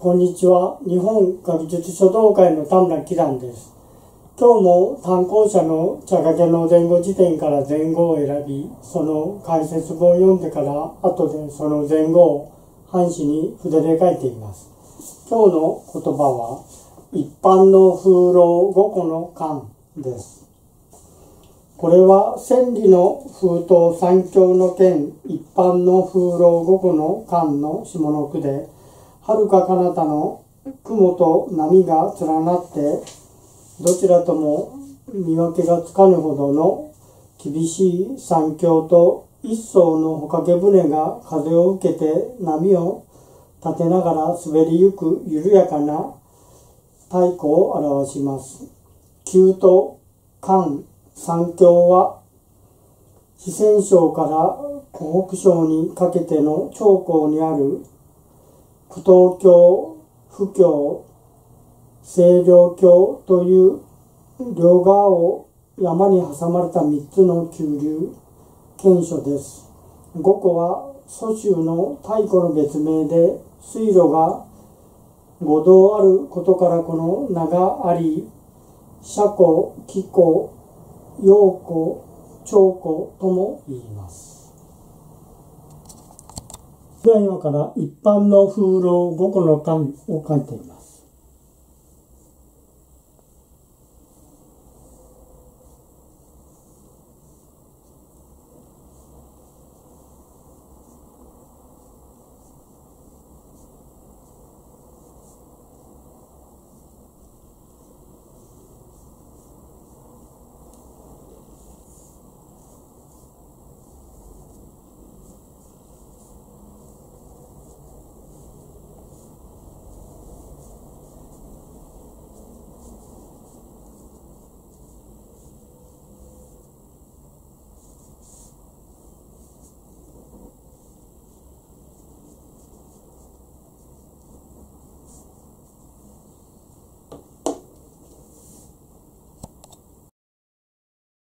こんにちは。日本学術書道会の田村紀蘭です。今日も単行者の茶掛けの前後辞典から前後を選び、その解説本を読んでから後でその前後を半紙に筆で書いています。今日の言葉は、一般の風浪五個の間です。これは千里の風頭三峡の剣一般の風浪五個の間の下の句で、遥か彼方の雲と波が連なってどちらとも見分けがつかぬほどの厳しい山峡と一層の帆掛け船が風を受けて波を立てながら滑りゆく緩やかな太鼓を表します。急と関山峡は四川省から湖北省にかけての長江にある不東京、不教、清涼橋という両側を山に挟まれた三つの急流、検所です。五個は蘇州の太古の別名で水路が五道あることからこの名があり、車庫、気庫、陽庫、長庫とも言います。では今から一般の風浪5個の間を書いています。